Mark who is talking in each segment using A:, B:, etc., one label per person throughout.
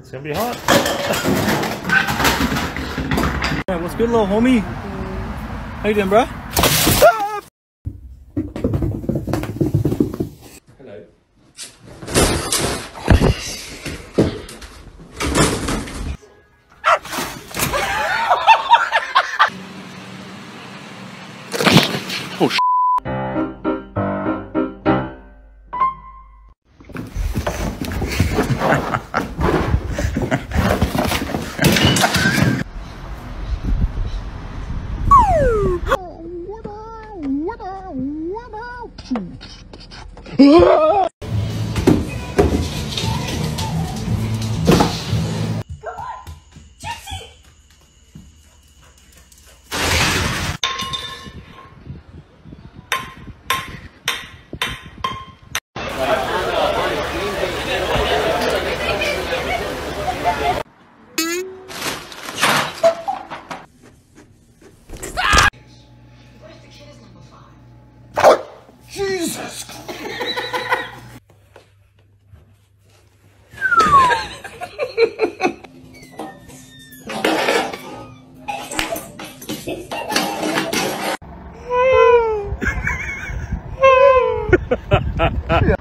A: It's gonna be hot. Alright, what's good, little homie? How you doing, bro?
B: Dame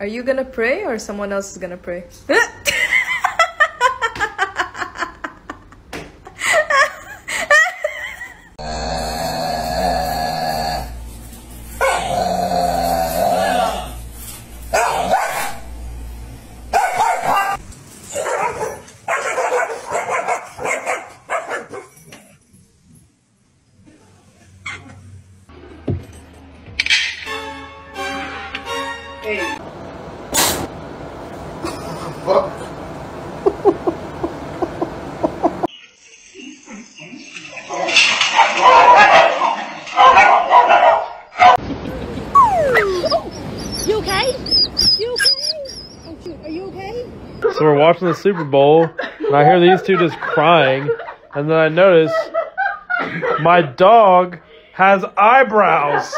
C: Are you gonna pray or someone else is gonna pray?
A: So we're watching the Super Bowl, and I hear these two just crying, and then I notice my dog has eyebrows.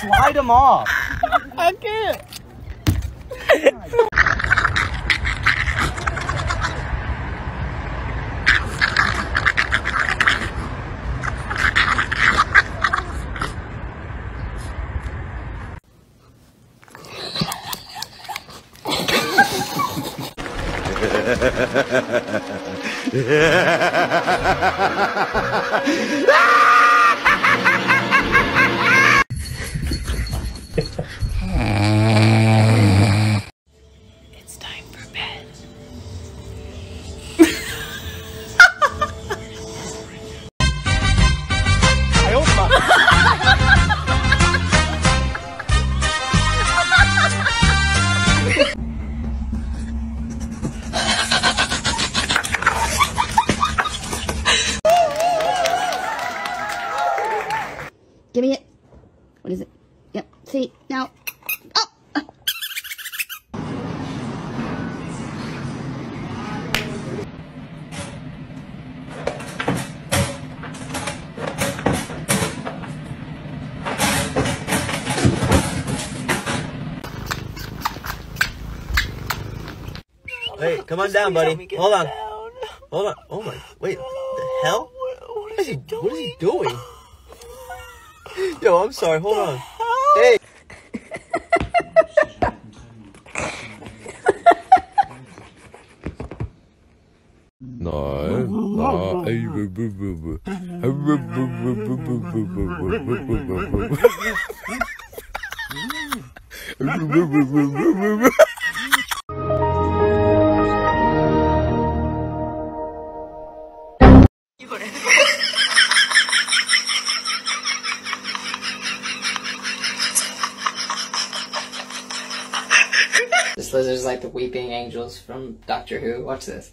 D: Slide them off.
A: I can't.
B: Oh
D: Hey, come on down, buddy. Hold on. Hold on. Oh my. Wait. The hell? What is he? What is he doing? Yo, I'm sorry. Hold on. Hey.
E: No, no.
F: This lizard's like the weeping angels from Doctor Who. Watch this.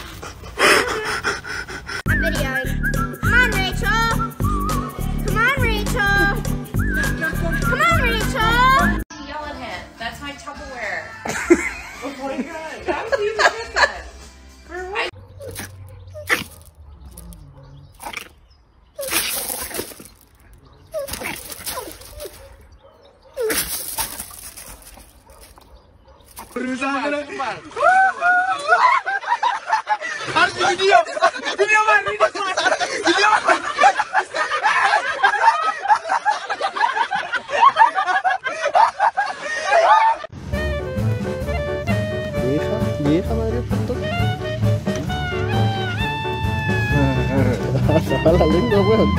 G: normal. Artık gidiyor. Gidiyor Deja madre puto. Hasta ah, la
E: lengua, weón.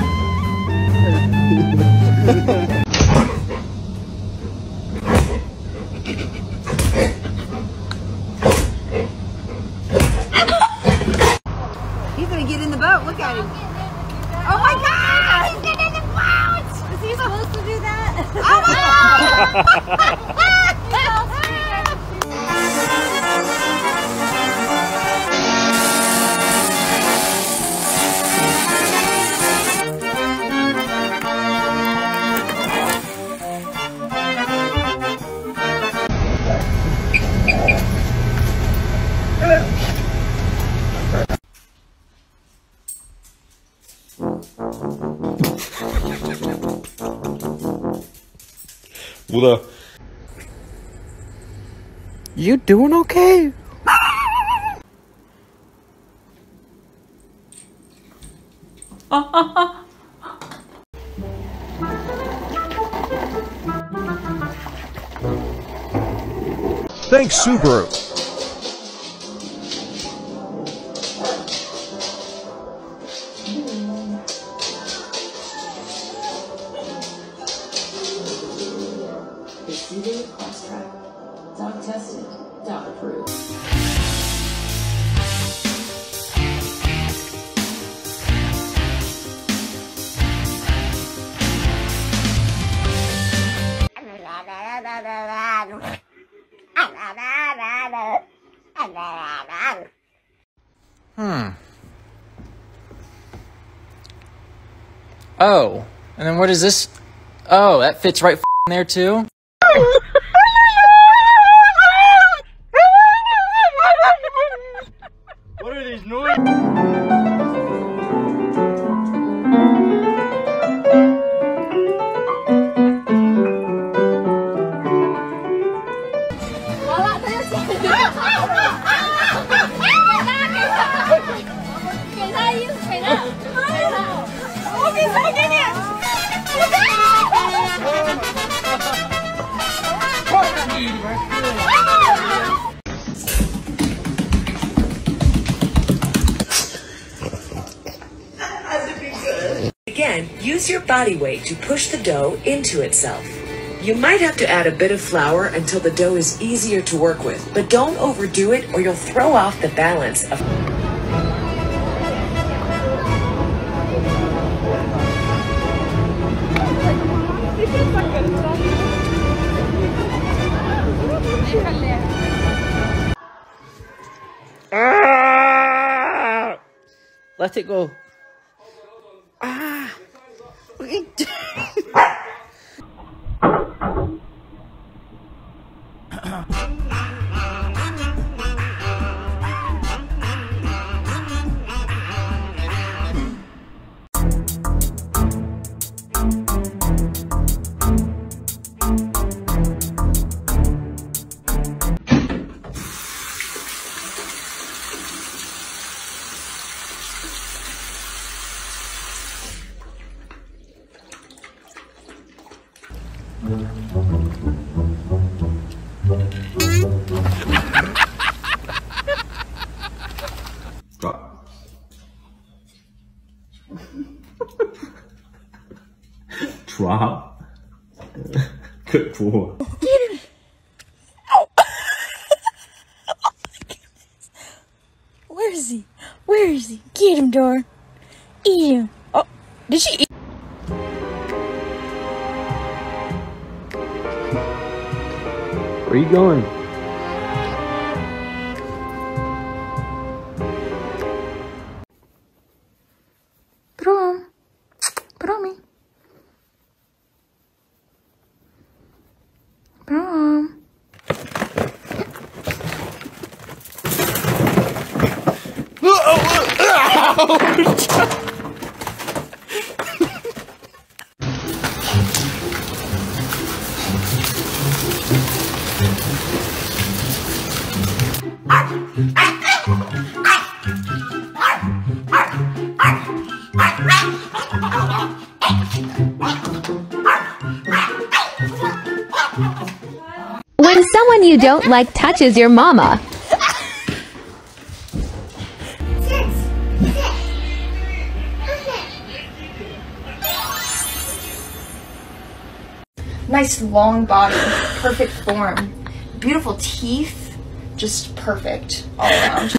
D: You doing okay?
B: Thanks, Subaru.
H: Receiving cross-track. Dog tested. Dog approved.
F: Hmm. Oh, and then where does this? Oh, that fits right f***ing there too.
I: Again, use your body weight to push the dough into itself. You might have to add a bit of flour until the dough is easier to work with, but don't overdo it or you'll throw off the balance of...
F: Let it go. Ah!
J: Drop. Good boy.
G: Where is he? Where is he? Get him, Dora. Eat him. Oh, did she eat?
E: Where are you going?
K: Don't like touches your mama.
L: Nice long body, perfect form, beautiful teeth, just perfect all around.